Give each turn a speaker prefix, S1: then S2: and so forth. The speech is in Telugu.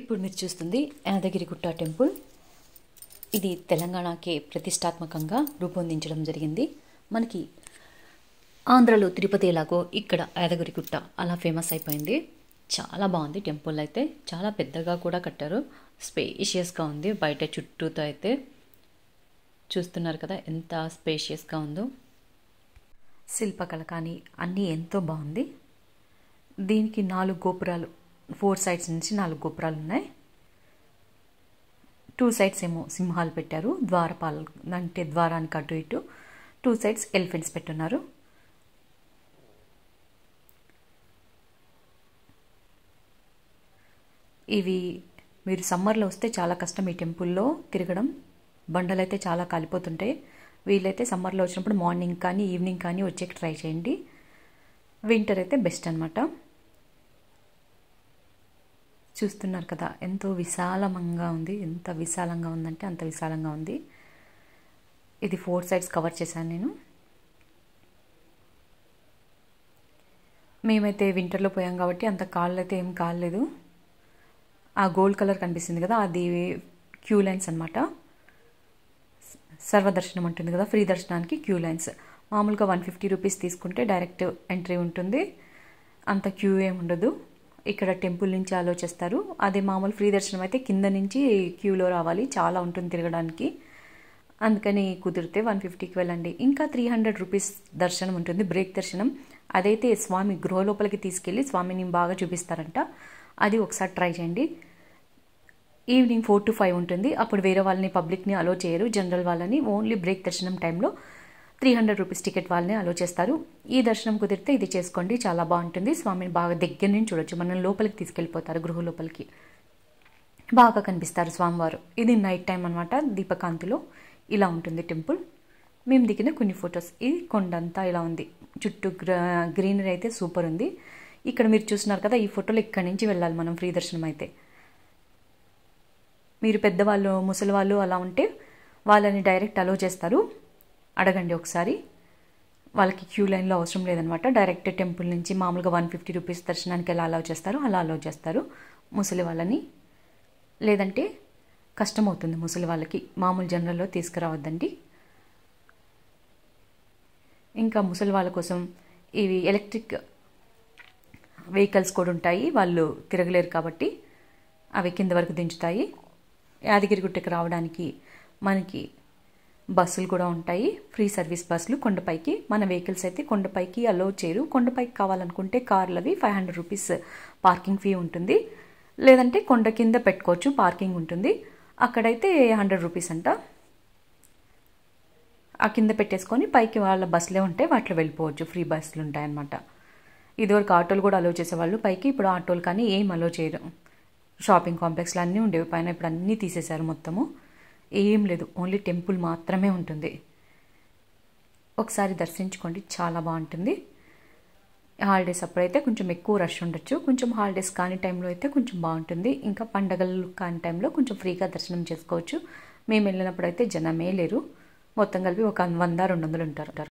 S1: ఇప్పుడు మీరు చూస్తుంది యాదగిరిగుట్ట టెంపుల్. ఇది తెలంగాణకి ప్రతిష్టాత్మకంగా రూపొందించడం జరిగింది. మనకి ఆంధ్రలో తిరుపతి ఎలాగో ఇక్కడ యాదగిరిగుట్ట అలా ఫేమస్ అయిపోయింది. చాలా బాగుంది టెంపుల్ అయితే. చాలా పెద్దగా కూడా కట్టారు. స్పేషియస్గా ఉంది. బయట చుట్టూతో అయితే చూస్తున్నారు కదా ఎంత స్పేషియస్గా ఉందో. శిల్పకళ కానీ అన్నీ ఎంతో బాగుంది. దీనికి నాలుగు గోపురాలు ఫోర్ సైడ్స్ నుంచి నాలుగు గోపురాలు ఉన్నాయి. టూ సైడ్స్ ఏమో సింహాలు పెట్టారు ద్వారపాల అంటే ద్వారానికి అటు ఇటు. టూ సైడ్స్ ఎలిఫెంట్స్ పెట్టున్నారు. ఇవి మీరు సమ్మర్లో వస్తే చాలా కష్టం ఈ టెంపుల్లో తిరగడం. బండలు అయితే చాలా కాలిపోతుంటాయి. వీలైతే సమ్మర్లో వచ్చినప్పుడు మార్నింగ్ కానీ ఈవినింగ్ కానీ వచ్చేకి ట్రై చేయండి. వింటర్ అయితే బెస్ట్ అనమాట చూస్తున్నారు కదా ఎంతో విశాలంగా ఉంది. ఎంత విశాలంగా ఉందంటే అంత విశాలంగా ఉంది. ఇది ఫోర్ సైడ్స్ కవర్ చేశాను నేను. మేమైతే వింటర్లో పోయాం కాబట్టి అంత కాళ్ళు అయితే ఏం కాలేదు ఆ గోల్డ్ కలర్ కనిపిస్తుంది కదా అది క్యూ లైన్స్ అనమాట సర్వదర్శనం ఉంటుంది కదా ఫ్రీ దర్శనానికి క్యూ లైన్స్. మామూలుగా వన్ ఫిఫ్టీ రూపీస్ తీసుకుంటే డైరెక్ట్ ఎంట్రీ ఉంటుంది. అంత క్యూ ఏమి ఉండదు. ఇక్కడ టెంపుల్ నుంచి ఆలోచిస్తారు. అదే మామూలు ఫ్రీ దర్శనం అయితే కింద నుంచి క్యూలో రావాలి. చాలా ఉంటుంది తిరగడానికి. అందుకని కుదిరితే వన్ ఫిఫ్టీకి వెళ్ళండి. ఇంకా త్రీ హండ్రెడ్ రూపీస్ దర్శనం ఉంటుంది బ్రేక్ దర్శనం. అదైతే స్వామి గృహ లోపలికి తీసుకెళ్ళి స్వామిని బాగా చూపిస్తారంట. అది ఒకసారి ట్రై చేయండి. ఈవినింగ్ ఫోర్ టు ఫైవ్ ఉంటుంది. అప్పుడు వేరే వాళ్ళని పబ్లిక్ని అలో చేయరు. జనరల్ వాళ్ళని ఓన్లీ బ్రేక్ దర్శనం టైంలో త్రీ హండ్రెడ్ రూపీస్ టికెట్ వాళ్ళని అలో చేస్తారు. ఈ దర్శనం కుదిరితే ఇది చేసుకోండి చాలా బాగుంటుంది. స్వామిని బాగా దగ్గర నుంచి చూడొచ్చు. మనం లోపలికి తీసుకెళ్ళిపోతారు గృహ లోపలికి. బాగా కనిపిస్తారు స్వామివారు. ఇది నైట్ టైం అనమాట దీపకాంతిలో. ఇలా ఉంటుంది టెంపుల్ మేము దిగిన కొన్ని ఫొటోస్ ఇది కొండంతా ఇలా ఉంది. చుట్టూ గ్రీనరీ అయితే సూపర్ ఉంది. ఇక్కడ మీరు చూస్తున్నారు కదా ఈ ఫోటోలు ఇక్కడి నుంచి వెళ్ళాలి మనం ఫ్రీ దర్శనం అయితే. మీరు పెద్దవాళ్ళు ముసలి వాళ్ళు అలా ఉంటే వాళ్ళని డైరెక్ట్ అలో చేస్తారు. అడగండి ఒకసారి. వాళ్ళకి క్యూ లైన్లో అవసరం లేదనమాట. డైరెక్ట్ టెంపుల్ నుంచి మామూలుగా వన్ ఫిఫ్టీ రూపీస్ దర్శనానికి ఎలా అలౌ చేస్తారు అలా అలౌ చేస్తారు. ముసలి వాళ్ళని. లేదంటే కష్టమవుతుంది ముసలి వాళ్ళకి. మామూలు జనరల్లో తీసుకురావద్దండి. ఇంకా ముసలి వాళ్ళ కోసం ఇవి ఎలక్ట్రిక్ వెహికల్స్ కూడా ఉంటాయి. వాళ్ళు తిరగలేరు కాబట్టి అవి కింద వరకు దించుతాయి. యాదగిరిగుట్టకి రావడానికి మనకి బస్సులు కూడా ఉంటాయి. ఫ్రీ సర్వీస్ బస్సులు కొండపైకి. మన వెహికల్స్ అయితే కొండపైకి అలో చేయరు. కొండపైకి కావాలనుకుంటే కార్లవి five hundred rupees parking fee ఉంటుంది. లేదంటే కొండ కింద పెట్టుకోవచ్చు పార్కింగ్ ఉంటుంది. అక్కడైతే హండ్రెడ్ రూపీస్ అంట. ఆ కింద పెట్టేసుకొని పైకి వాళ్ళ బస్సులే ఉంటే వాటిలో వెళ్ళిపోవచ్చు. ఫ్రీ బస్సులు ఉంటాయన్నమాట. ఇదివరకు ఆటోలు కూడా అలో చేసేవాళ్ళు. పైకి ఇప్పుడు ఆటోలు కానీ ఏం అలో చేయరు. షాపింగ్ కాంప్లెక్స్లు అన్నీ ఉండేవి. పైన ఇప్పుడు అన్నీ తీసేశారు మొత్తము. ఏం లేదు ఓన్లీ టెంపుల్ మాత్రమే ఉంటుంది. ఒకసారి దర్శించుకోండి చాలా బాగుంటుంది. హాలిడేస్ అప్పుడైతే కొంచెం ఎక్కువ రష్ ఉండొచ్చు కొంచెం హాలిడేస్ కాని టైంలో అయితే కొంచెం బాగుంటుంది. ఇంకా పండగలు కాని టైంలో కొంచెం ఫ్రీగా దర్శనం చేసుకోవచ్చు. మేము వెళ్ళినప్పుడు అయితే జనమే లేరు. మొత్తం కలిపి ఒక వంద రెండు వందలు ఉంటారు.